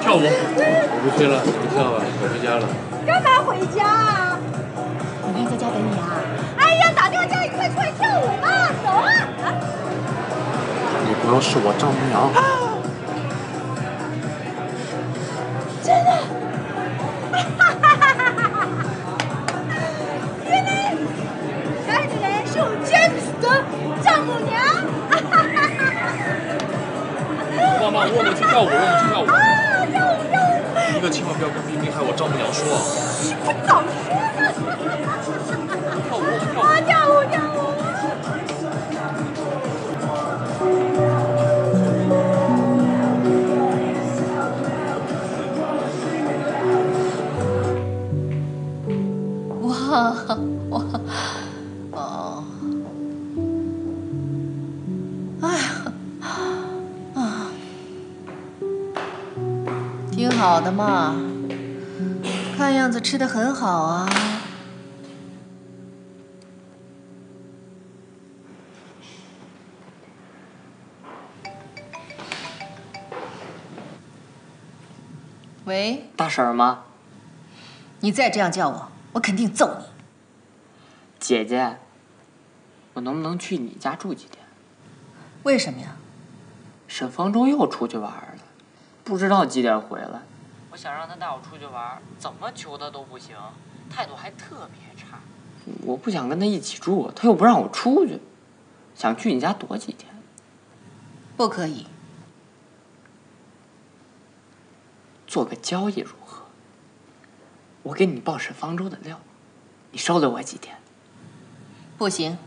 跳舞。我不去了，你跳吧，我回家了。干嘛回家啊？女朋友在家等你啊。哎呀，打电话叫你快出来跳舞嘛，走啊！啊女朋友是我丈母娘。真的？原来看起来是我 James 的丈母娘。妈妈，我们去跳舞，我们去跳舞。千万不要跟冰冰还有我丈母娘说啊。你不早说呢？跳舞，跳舞。啊，跳舞的嘛，看样子吃的很好啊。喂，大婶儿吗？你再这样叫我，我肯定揍你。姐姐，我能不能去你家住几天？为什么呀？沈方舟又出去玩了，不知道几点回来。我想让他带我出去玩，怎么求他都不行，态度还特别差。我不想跟他一起住，他又不让我出去，想去你家躲几天。不可以。做个交易如何？我给你报沈方舟的料，你收留我几天？不行。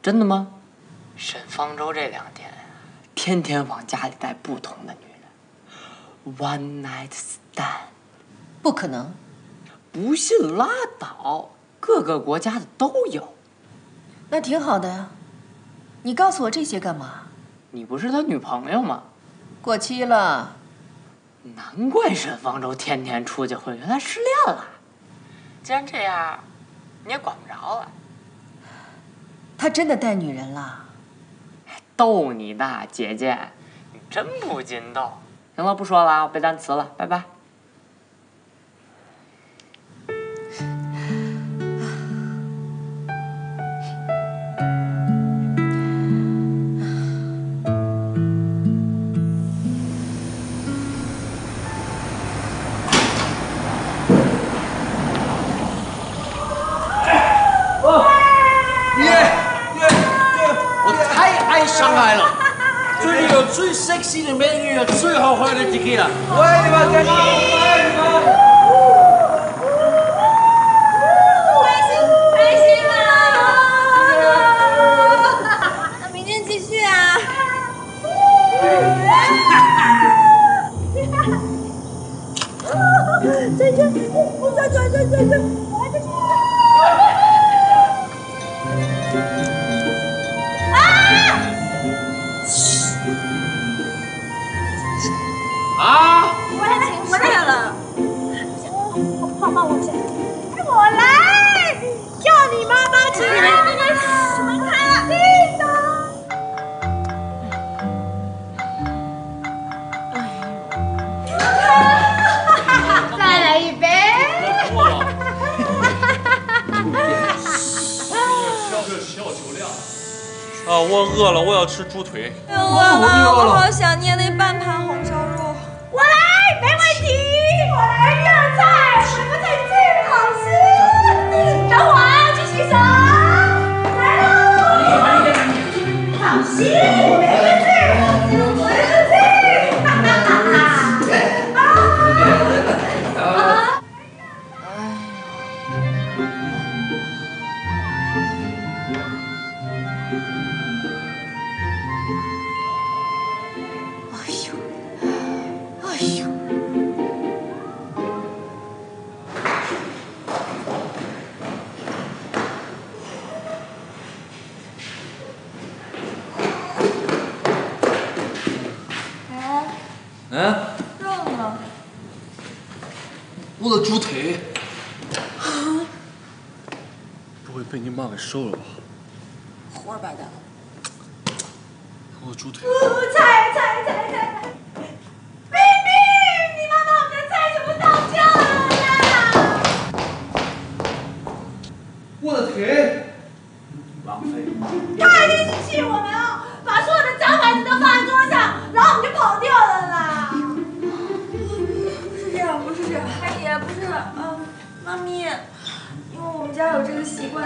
真的吗？沈方舟这两天，天天往家里带不同的女人，one night stand。不可能。不信拉倒，各个国家的都有。那挺好的呀。你告诉我这些干嘛？你不是他女朋友吗？过期了。难怪沈方舟天天出去混，原来失恋了。既然这样，你也管不着了。他真的带女人了？逗你呢，姐姐，你真不禁逗。行了，不说了，我背单词了，拜拜。饿了，我要吃猪腿。哎呦我了，我好想念那半盘红收了吧？胡说八道。我的猪腿。菜菜菜菜菜。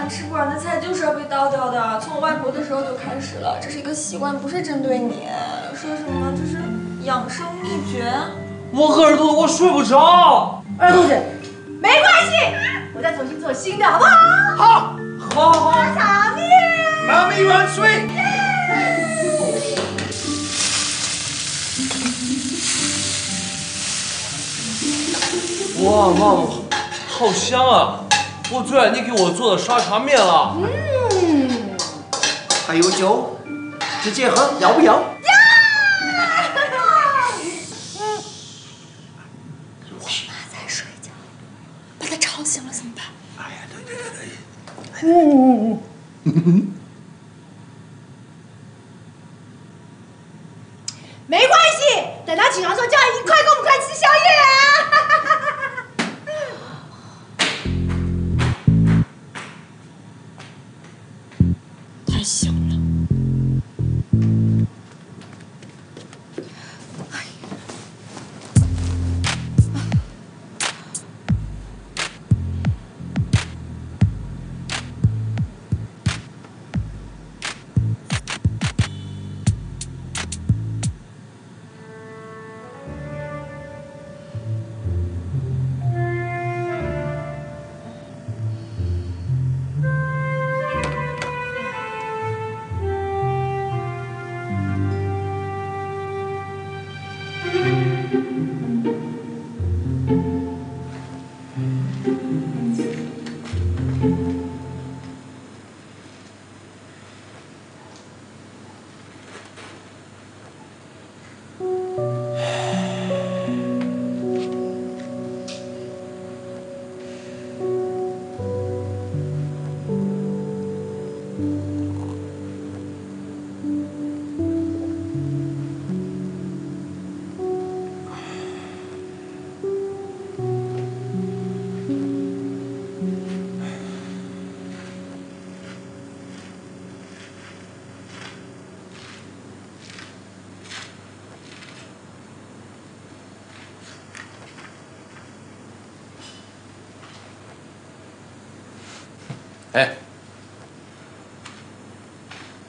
吃不完的菜就是要被倒掉的，从我外婆的时候就开始了，这是一个习惯，不是针对你，说什么这是养生秘诀。我饿着肚子，我睡不着。二肚子，没关系，我再重新做新的，好不好？好，好好。场面。妈咪万岁！哇，妈妈，好香啊！我最爱你给我做的沙茶面了。嗯，还有酒，直接喝，要不要？要。我妈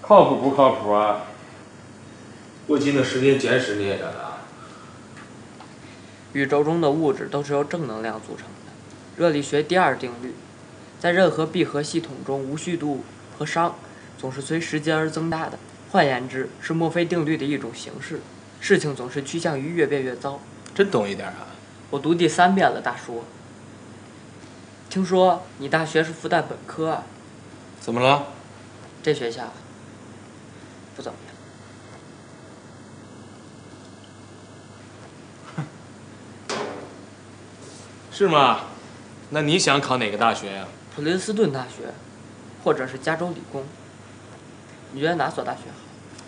靠谱不靠谱啊？我记得时间简史你也的。宇宙中的物质都是由正能量组成的。热力学第二定律，在任何闭合系统中，无序度和熵总是随时间而增大的。换言之，是墨菲定律的一种形式。事情总是趋向于越变越糟。真懂一点啊！我读第三遍了，大叔。听说你大学是复旦本科啊？怎么了？这学校不怎么样。是吗？那你想考哪个大学呀？普林斯顿大学，或者是加州理工。你觉得哪所大学好？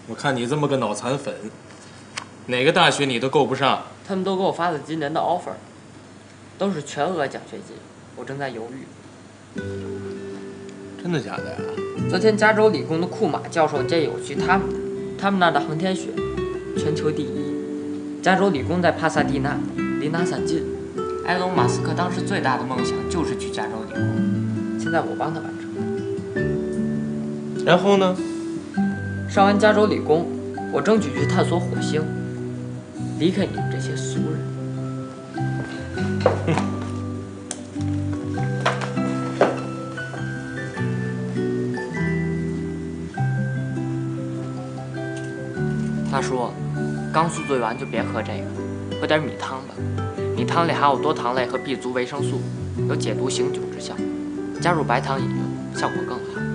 我看你这么个脑残粉，哪个大学你都够不上。他们都给我发了今年的 offer，都是全额奖学金。我正在犹豫。真的假的呀？昨天加州理工的库马教授建议我去他们，他们那儿的航天学全球第一。加州理工在帕萨蒂纳，离拿萨近。埃隆·马斯克当时最大的梦想就是去加州理工，现在我帮他完成。然后呢？上完加州理工，我争取去探索火星，离开你刚宿醉完就别喝这个，喝点米汤吧。米汤里含有多糖类和 B 族维生素，有解毒醒酒之效。加入白糖饮用，效果更好。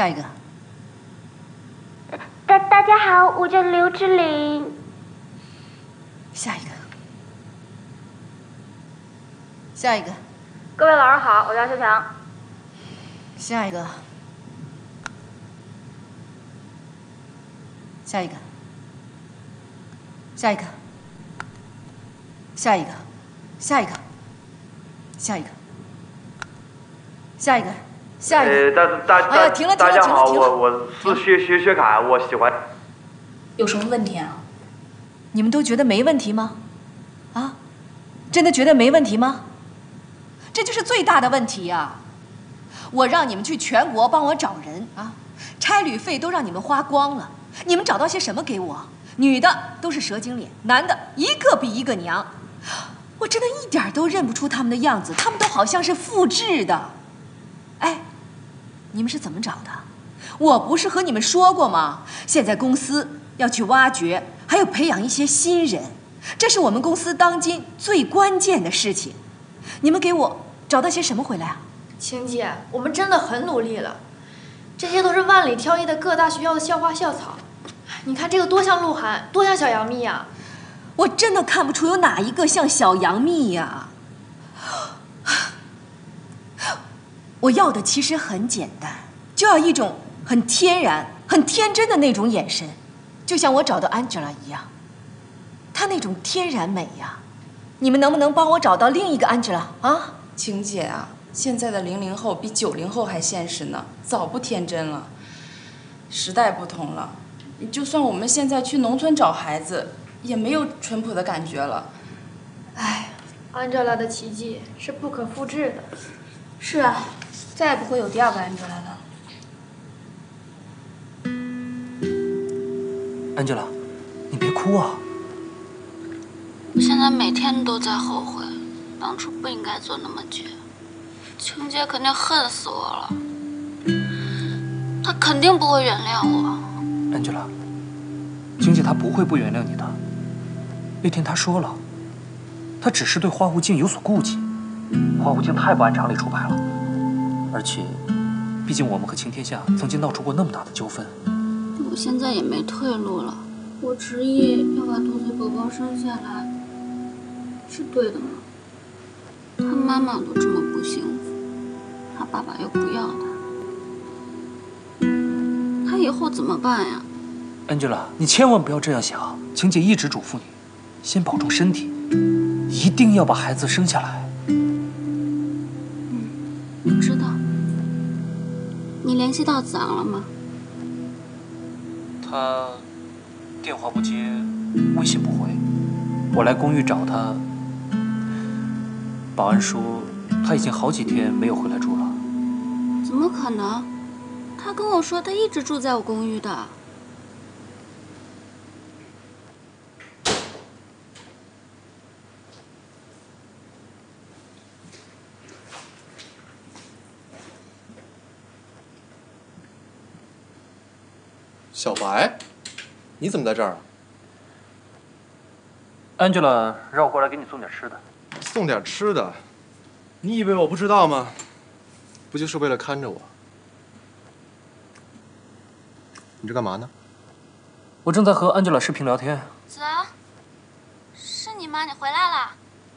下一个。大大家好，我叫刘志玲。下一个。下一个。各位老师好，我叫肖强。下一个。下一个。下一个。下一个。下一个。下一个。下一个。下一个。呃，大大哎呀，停了，停了，大家好，我我是薛薛薛凯，我喜欢。有什么问题啊？你们都觉得没问题吗？啊，真的觉得没问题吗？这就是最大的问题呀！我让你们去全国帮我找人啊，差旅费都让你们花光了，你们找到些什么给我？女的都是蛇精脸，男的一个比一个娘，我真的一点都认不出他们的样子，他们都好像是复制的。哎，你们是怎么找的？我不是和你们说过吗？现在公司要去挖掘，还有培养一些新人，这是我们公司当今最关键的事情。你们给我找到些什么回来啊？晴姐，我们真的很努力了，这些都是万里挑一的各大学校的校花校草。你看这个多像鹿晗，多像小杨幂呀！我真的看不出有哪一个像小杨幂呀。我要的其实很简单，就要一种很天然、很天真的那种眼神，就像我找到 Angela 一样，她那种天然美呀。你们能不能帮我找到另一个 Angela 啊？晴姐啊，现在的零零后比九零后还现实呢，早不天真了。时代不同了，就算我们现在去农村找孩子，也没有淳朴的感觉了。唉，Angela 的奇迹是不可复制的。是啊，再也不会有第二个 Angela 了。Angela，你别哭啊！我现在每天都在后悔，当初不应该做那么绝。晴姐肯定恨死我了，她肯定不会原谅我。Angela，晴姐她不会不原谅你的。那天她说了，她只是对花无尽有所顾忌。花无尽太不按常理出牌了，而且，毕竟我们和晴天下曾经闹出过那么大的纠纷。我现在也没退路了，我执意要把多嘴宝宝生下来，是对的吗？他妈妈都这么不幸福，他爸爸又不要他，他以后怎么办呀？Angela，你千万不要这样想。晴姐一直嘱咐你，先保重身体，一定要把孩子生下来。联系到子昂了吗？他电话不接，微信不回。我来公寓找他，保安说他已经好几天没有回来住了。怎么可能？他跟我说他一直住在我公寓的。小白，你怎么在这儿？Angela 让我过来给你送点吃的。送点吃的？你以为我不知道吗？不就是为了看着我？你这干嘛呢？我正在和 Angela 视频聊天。子昂，是你吗？你回来了，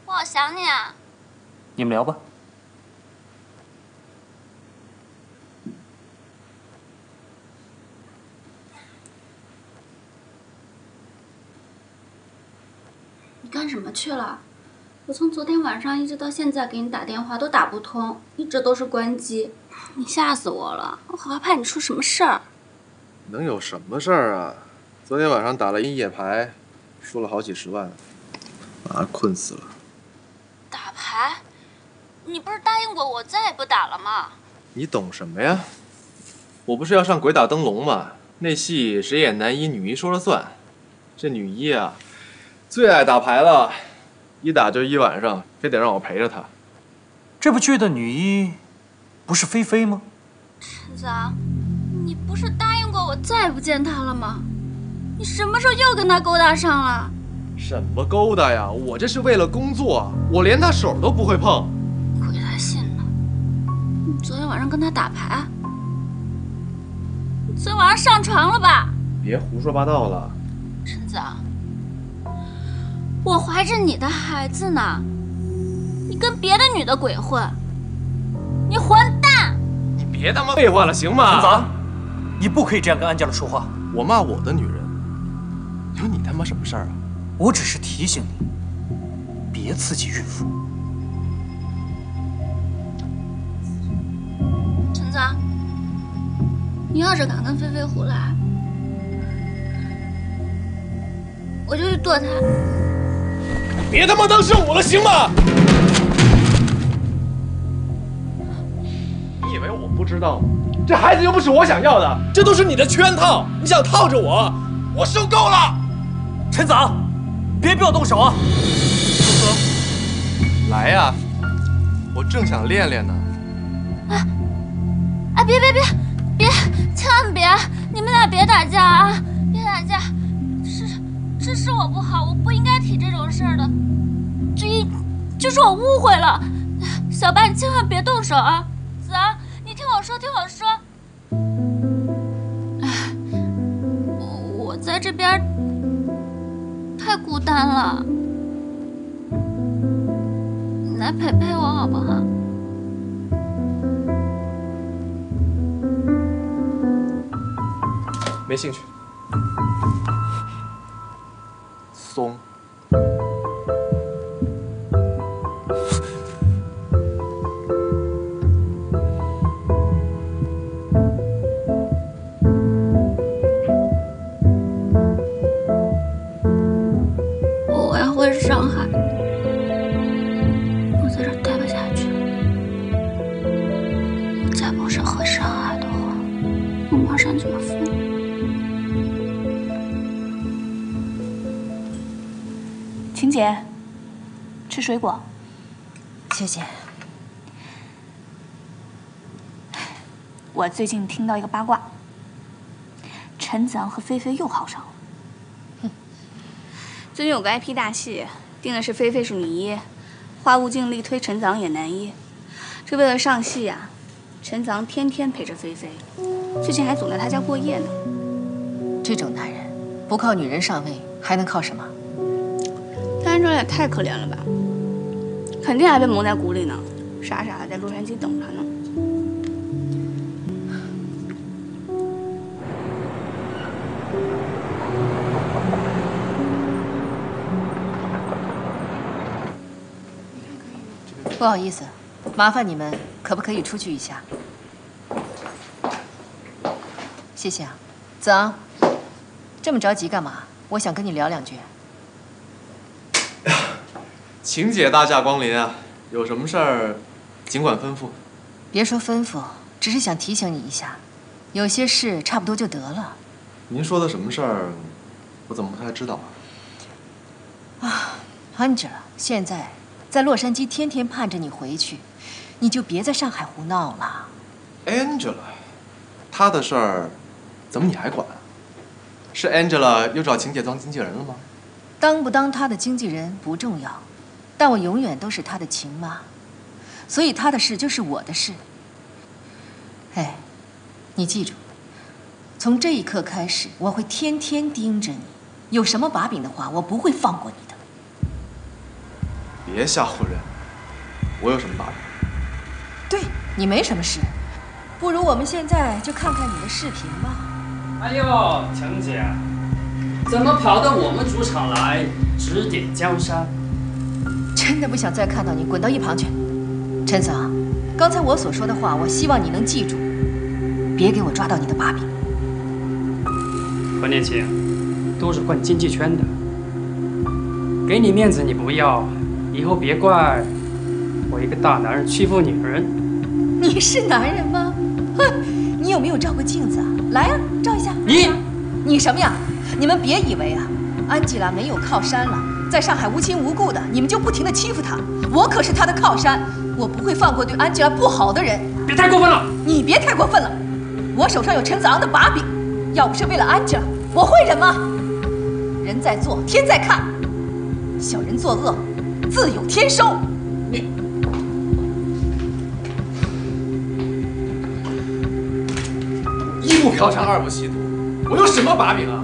我好想你啊。你们聊吧。干什么去了？我从昨天晚上一直到现在给你打电话都打不通，一直都是关机。你吓死我了，我好害怕你出什么事儿。能有什么事儿啊？昨天晚上打了一夜牌，输了好几十万，马上困死了。打牌？你不是答应过我再也不打了吗？你懂什么呀？我不是要上鬼打灯笼吗？那戏谁演男一女一说了算。这女一啊，最爱打牌了，一打就一晚上，非得让我陪着她。这部剧的女一不是菲菲吗？陈子昂，你不是答应过我再也不见她了吗？你什么时候又跟她勾搭上了？什么勾搭呀？我这是为了工作，我连她手都不会碰。鬼才信呢。你昨天晚上跟她打牌？你昨天晚上上床了吧？别胡说八道了。陈子，我怀着你的孩子呢，你跟别的女的鬼混，你混蛋！你别他妈废话了，行吗？陈子，你不可以这样跟安佳拉说话。我骂我的女人，有你他妈什么事儿啊？我只是提醒你，别刺激孕妇。陈子，你要是敢跟菲菲胡来，我就去剁他！别他妈当圣母了，行吗？你以为我不知道吗？这孩子又不是我想要的，这都是你的圈套，你想套着我，我受够了！陈子，别逼我动手啊！来呀，我正想练练呢。啊！哎，别别别别，千万别！你们俩别打架啊！别打架！这是我不好，我不应该提这种事儿的。这一，就是我误会了。小白，你千万别动手啊！子昂，你听我说，听我说。我我在这边太孤单了，你来陪陪我好不好？没兴趣。松。我要回上海，我在这待不下去了。我再不是回上海的话，我马上就要疯。姐，吃水果。谢谢。我最近听到一个八卦，陈子昂和菲菲又好上了。哼最近有个 IP 大戏，定的是菲菲是女一，花无尽力推陈子昂演男一。这为了上戏啊、陈子昂天天陪着菲菲，最近还总在她家过夜呢。这种男人不靠女人上位，还能靠什么？安卓也太可怜了吧，肯定还被蒙在鼓里呢，傻傻的在洛杉矶等他呢。不好意思，麻烦你们可不可以出去一下？谢谢啊，子昂，这么着急干嘛？我想跟你聊两句。晴姐大驾光临啊，有什么事儿尽管吩咐。别说吩咐，只是想提醒你一下，有些事差不多就得了。您说的什么事儿？我怎么不太知道啊？啊，Angela，现在在洛杉矶天天盼着你回去，你就别在上海胡闹了。Angela，她的事儿怎么你还管啊？是 Angela 又找晴姐当经纪人了吗？当不当她的经纪人不重要，但我永远都是他的亲妈，所以他的事就是我的事。哎，你记住，从这一刻开始，我会天天盯着你，有什么把柄的话，我不会放过你的。别吓唬人，我有什么把柄？对你没什么事，不如我们现在就看看你的视频吧。哎呦，程姐，怎么跑到我们主场来指点江山？真的不想再看到你，滚到一旁去。陈总，刚才我所说的话，我希望你能记住，别给我抓到你的把柄。何年轻，都是混经济圈的，给你面子你不要，以后别怪我一个大男人欺负女人。你是男人吗？哼，你有没有照过镜子啊？来啊、照一下。你，你什么呀？你们别以为啊，安吉拉没有靠山了，在上海无亲无故的，你们就不停的欺负她。我可是她的靠山，我不会放过对安吉拉不好的人。别太过分了！你别太过分了，我手上有陈子昂的把柄，要不是为了安吉拉，我会忍吗？人在做，天在看，小人作恶，自有天收。你。一不嫖娼，二不吸毒，我有什么把柄啊？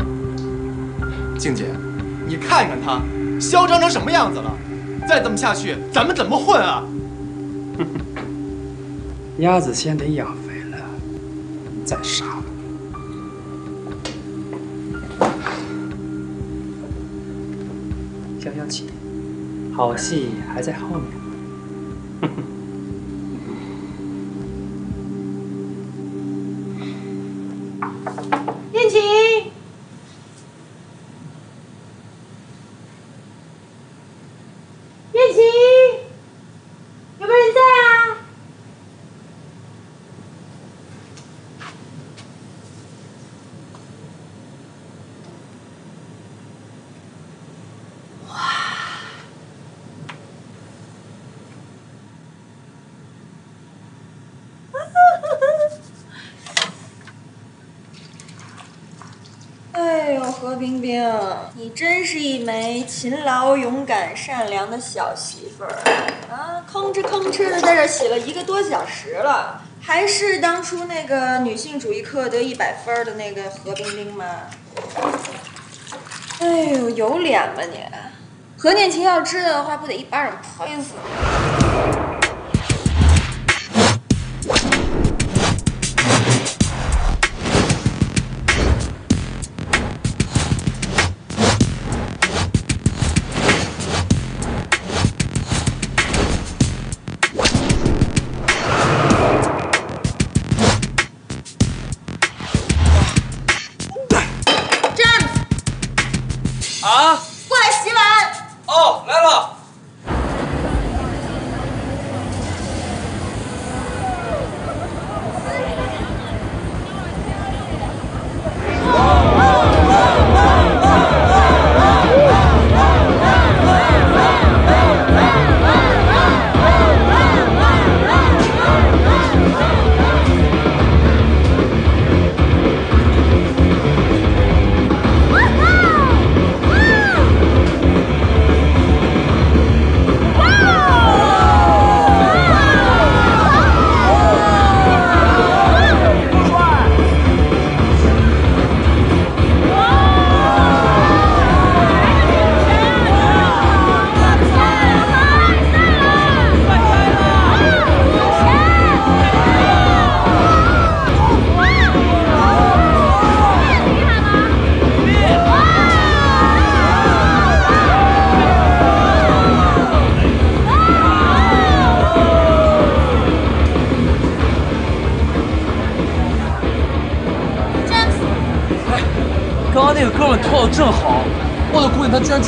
静姐，你看看他，嚣张成什么样子了？再这么下去，咱们怎么混啊？鸭子先得养肥了，再杀。消消气，好戏还在后面。何冰冰，你真是一枚勤劳、勇敢、善良的小媳妇儿啊！吭哧吭哧的在这洗了一个多小时了，还是当初那个女性主义课得一百分的那个何冰冰吗？哎呦，有脸吗你？何念琴要知道的话，不得一巴掌拍死你！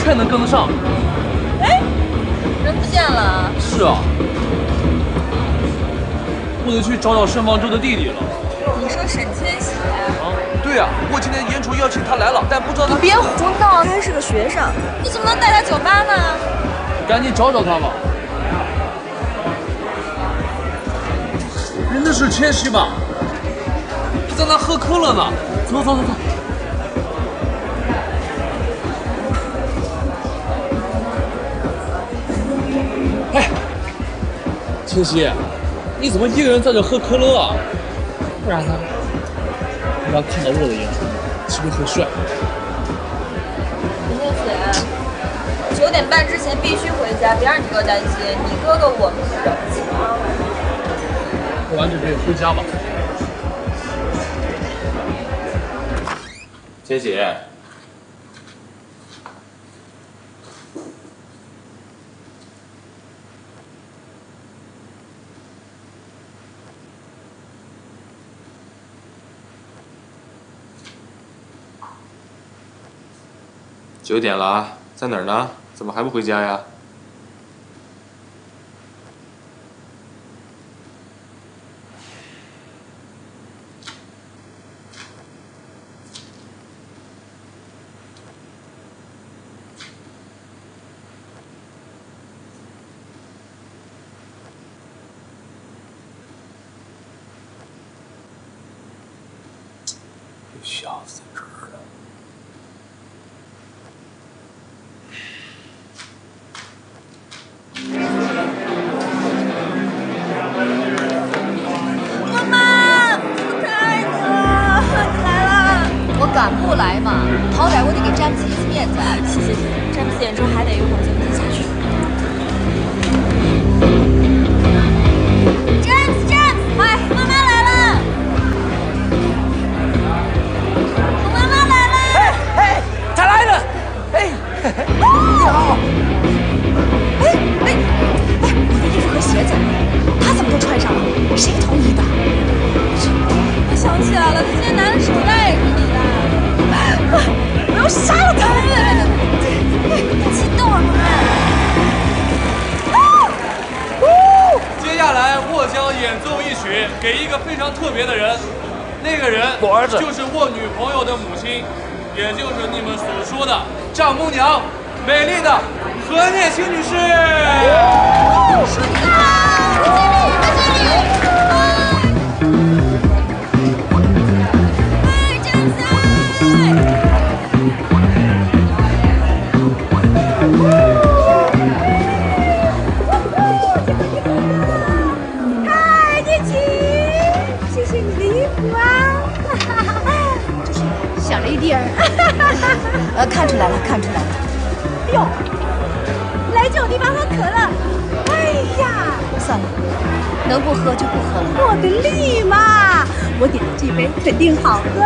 估计他居然劝能跟得上。哎，人不见了。是啊，我得去找找盛方舟的弟弟了。你说沈千玺？啊，对呀、我今天演出邀请他来了，但不知道他。你别胡闹，他还是个学生，你怎么能带他酒吧呢？赶紧找找他吧。人那是千玺吧？他在那喝可乐呢。走走走走。千玺，你怎么一个人在这喝可乐啊？不然呢？你刚看到我的样子，是不是很帅？林千玺，九点半之前必须回家，别让你哥担心。你哥哥我们是友情。喝完就可以回家吧。千玺，九点了啊，在哪儿呢？怎么还不回家呀？小子这那个人我儿子就是我女朋友的母亲，也就是你们所说的丈母娘，美丽的何念青女士。看出来了，看出来了。哎呦，来这种地方喝可乐，哎呀，算了，能不喝就不喝了。我的力嘛，我点的这杯肯定好喝。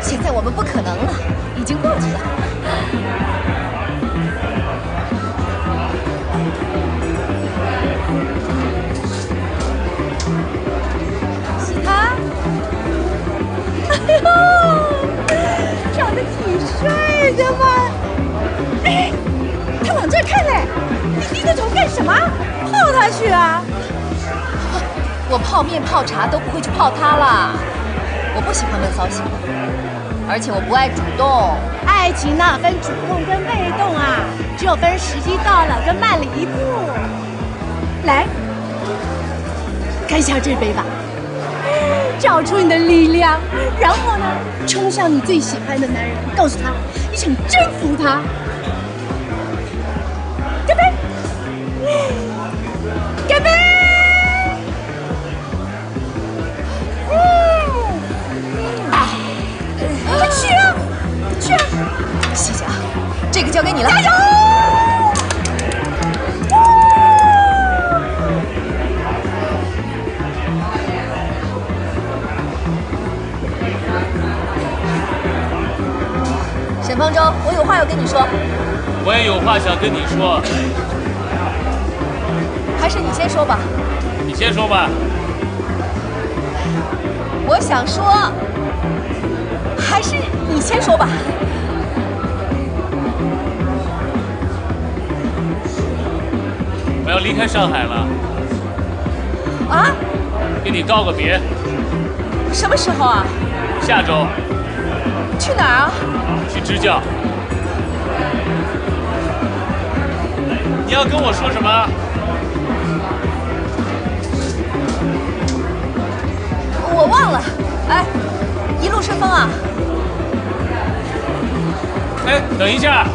现在我们不可能了，已经过去了。帅的嘛！哎，他往这看嘞，你低着头干什么？泡他去啊！我泡面泡茶都不会去泡他了。我不喜欢闷骚型的，而且我不爱主动。爱情呢分主动跟被动啊？只有分时机到了跟慢了一步。来，干下这杯吧，找出你的力量，然后呢，冲向你最喜欢的男人，告诉他你想征服他。干杯！干杯！嗯，快去啊！去啊！谢谢啊，这个交给你了。加油！方舟，我有话要跟你说，我也有话想跟你说，还是你先说吧。你先说吧。我想说，还是你先说吧。我要离开上海了，啊？跟你告个别。什么时候啊？下周去哪儿啊？去支教。你要跟我说什么？我忘了。哎，一路顺风啊！哎，等一下。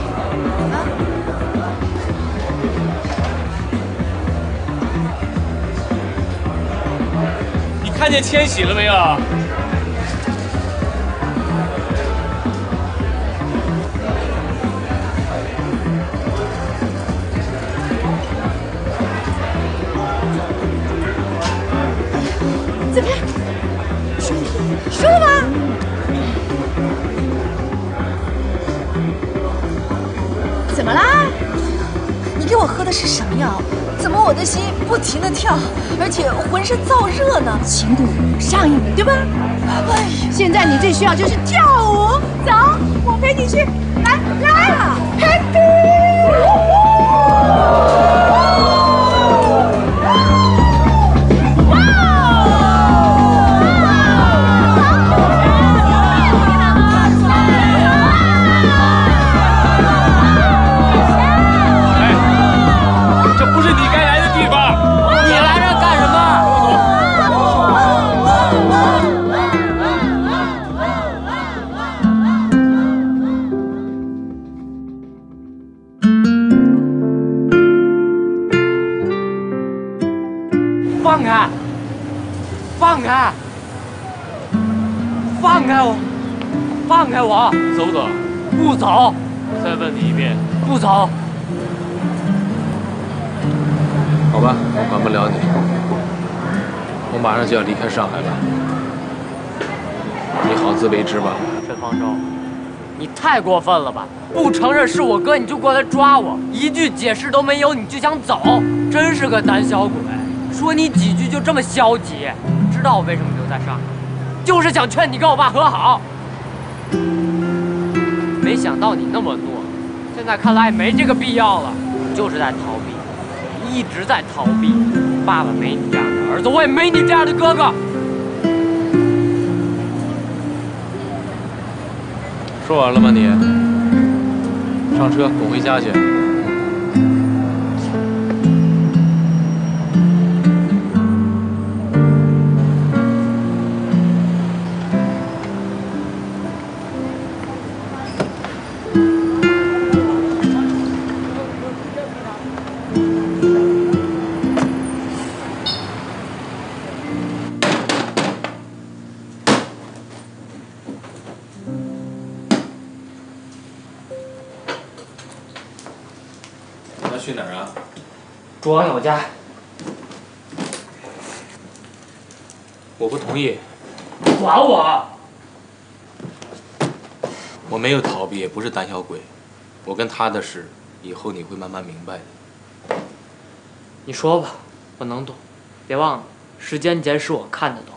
你看见千玺了没有？喝的是什么药？怎么我的心不停的跳，而且浑身燥热呢？情蛊上瘾了，对吧？哎呀，现在你最需要就是跳舞。走，我陪你去。来来这上海了，你好自为之吧。沈方舟，你太过分了吧！不承认是我哥你就过来抓我，一句解释都没有你就想走，真是个胆小鬼！说你几句就这么消极，知道我为什么留在上海，就是想劝你跟我爸和好。没想到你那么懦，现在看来也没这个必要了，你就是在逃避，一直在逃避。爸爸没你这样的儿子，我也没你这样的哥哥。说完了吗你？上车，我回家去。朱网友家。我不同意。管我！我没有逃避，也不是胆小鬼。我跟他的事，以后你会慢慢明白的。你说吧，我能懂。别忘了，时间简史我看得懂。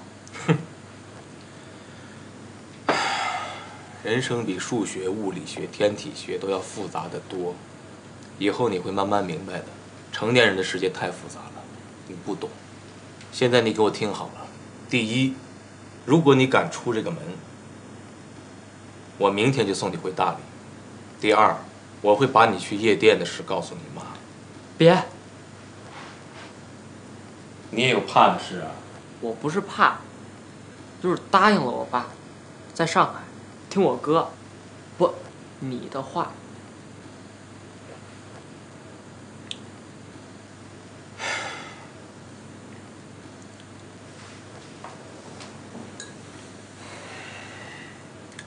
人生比数学、物理学、天体学都要复杂的多，以后你会慢慢明白的。成年人的世界太复杂了，你不懂。现在你给我听好了：第一，如果你敢出这个门，我明天就送你回大理；第二，我会把你去夜店的事告诉你妈。别，你也有怕的事啊？我不是怕，就是答应了我爸，在上海听我哥，不，你的话。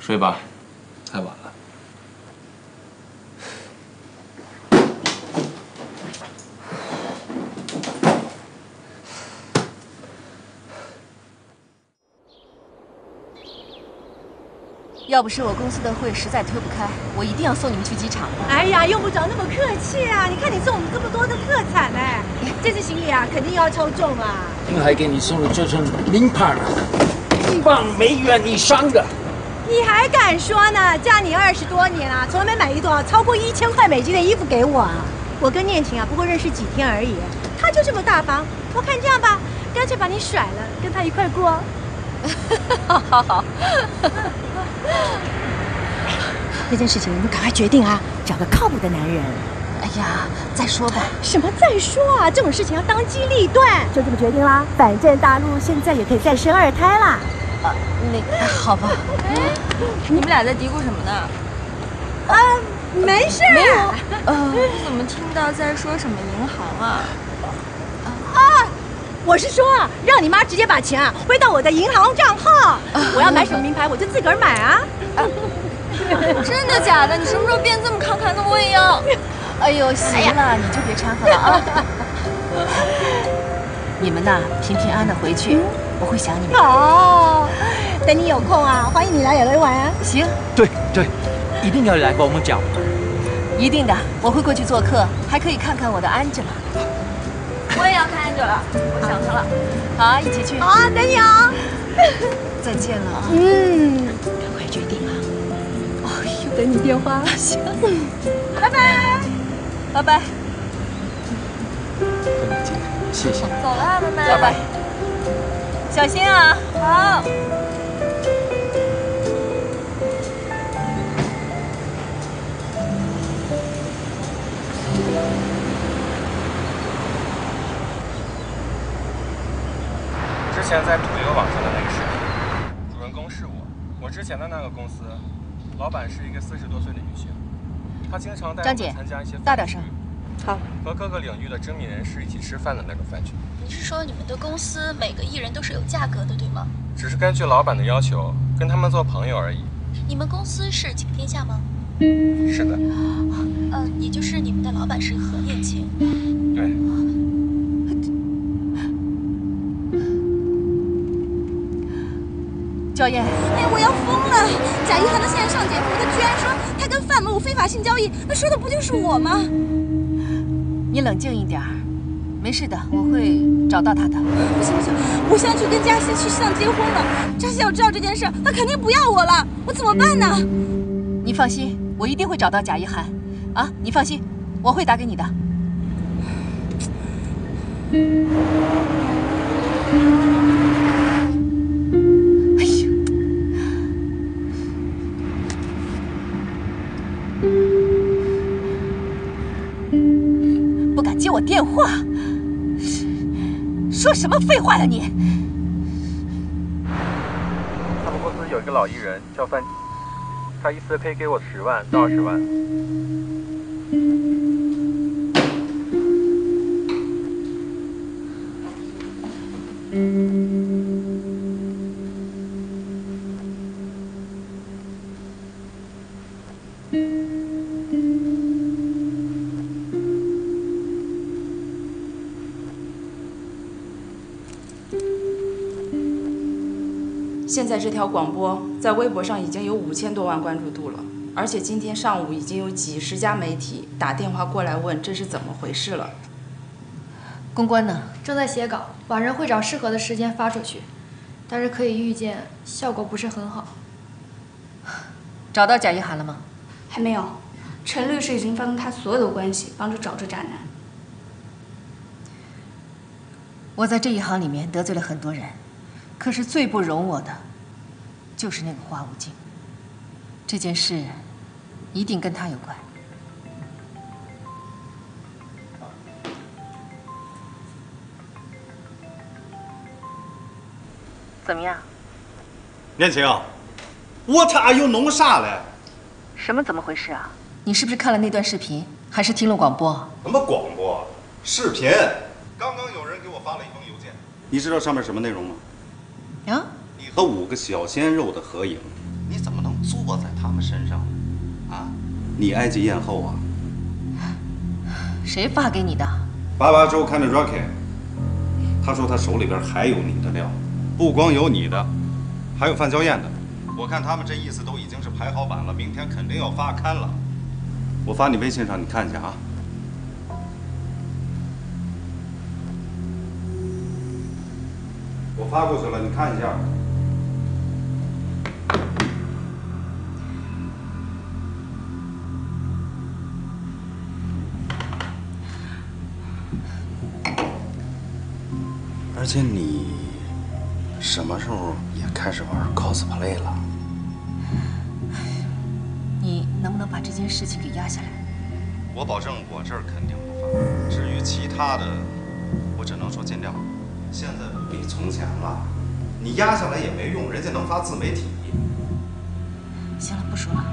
睡吧，太晚了。要不是我公司的会实在推不开，我一定要送你们去机场。哎呀，用不着那么客气啊！你看你送我们这么多的特产哎，这次行李啊肯定要超重啊！我还给你送了这身名牌，一万美元以上的。你还敢说呢？嫁你二十多年了，从来没买一朵超过一千块美金的衣服给我。我跟念琴啊，不过认识几天而已，他就这么大方。我看这样吧，干脆把你甩了，跟他一块过。好好好。那件事情我们赶快决定啊，找个靠谱的男人。哎呀，再说吧。什么再说啊？这种事情要当机立断。就这么决定啦。反正大陆现在也可以再生二胎啦。啊，那好吧。你们俩在嘀咕什么呢？啊，没事。没有。呃，怎么听到在说什么银行啊？啊，我是说，让你妈直接把钱啊汇到我的银行账号。我要买什么名牌，我就自个儿买啊。真的假的？你什么时候变这么慷慨？那我也要。哎呦，行了，你就别掺和了啊。你们呐，平平安安的回去，我会想你们。好，等你有空啊，欢迎你来 LA 玩啊。行。对对，一定要来帮我们讲。一定的，我会过去做客，还可以看看我的 Angela。我也要看 Angela，我想她了。好啊，一起去。好啊，等你啊。再见了啊。嗯，赶快决定啊。哦，又，等你电话。行。拜拜。拜拜。跟你见，谢谢。走了，拜拜。拜拜。小心啊。好。之前在土油网上的那个视频，主人公是我。我之前的那个公司，老板是一个四十多岁的女性，她经常带我们参加一些大点声。好。和各个领域的知名人士一起吃饭的那种饭局。你是说你们的公司每个艺人都是有价格的，对吗？只是根据老板的要求，跟他们做朋友而已。你们公司是景天下吗？是的。呃，也就是你们的老板是何念晴。对。娇燕，哎，我要疯了！贾一涵的线上节目，他居然说他跟范某非法性交易，那说的不就是我吗？你冷静一点没事的，我会找到他的。不行不行，我现在去跟嘉欣去向结婚了。嘉欣要知道这件事，他肯定不要我了，我怎么办呢？你放心，我一定会找到贾一涵。啊，你放心，我会打给你的。什么废话呀你！他们公司有一个老艺人叫范，他一次可以给我十万到二十万。在这条广播在微博上已经有五千多万关注度了，而且今天上午已经有几十家媒体打电话过来问这是怎么回事了。公关呢？正在写稿，晚上会找适合的时间发出去，但是可以预见效果不是很好。找到贾一涵了吗？还没有，陈律师已经发动他所有的关系帮助找这渣男。我在这一行里面得罪了很多人。可是最不容我的，就是那个花无尽。这件事，一定跟他有关。怎么样？念晴，What are you 弄啥嘞？什么怎么回事啊？你是不是看了那段视频，还是听了广播？什么广播？视频？刚刚有人给我发了一封邮件，你知道上面什么内容吗？和五个小鲜肉的合影，你怎么能坐在他们身上呢？啊，你埃及艳后啊？谁发给你的？八八周刊的 Rocky，他说他手里边还有你的料，不光有你的，还有范娇艳的。我看他们这意思都已经是排好版了，明天肯定要发刊了。我发你微信上，你看一下啊。我发过去了，你看一下。而且你什么时候也开始玩 cosplay 了？你能不能把这件事情给压下来？我保证，我这儿肯定不发。至于其他的，我只能说尽量。现在不比从前了，你压下来也没用，人家能发自媒体。行了，不说了。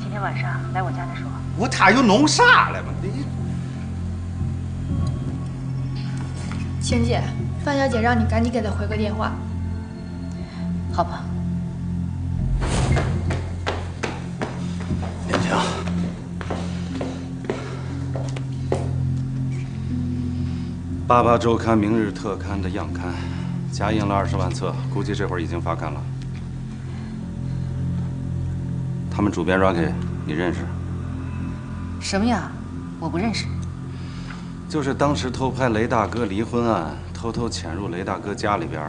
今天晚上来我家再说。我他又弄啥了嘛？你，晴姐，范小姐让你赶紧给她回个电话。好吧。念晴。八八周刊明日特刊的样刊，加印了二十万册，估计这会儿已经发刊了。他们主编 Rocky，你认识？什么呀？我不认识。就是当时偷拍雷大哥离婚案，偷偷潜入雷大哥家里边，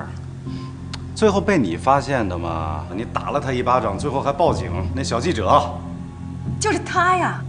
最后被你发现的嘛？你打了他一巴掌，最后还报警，那小记者。就是他呀。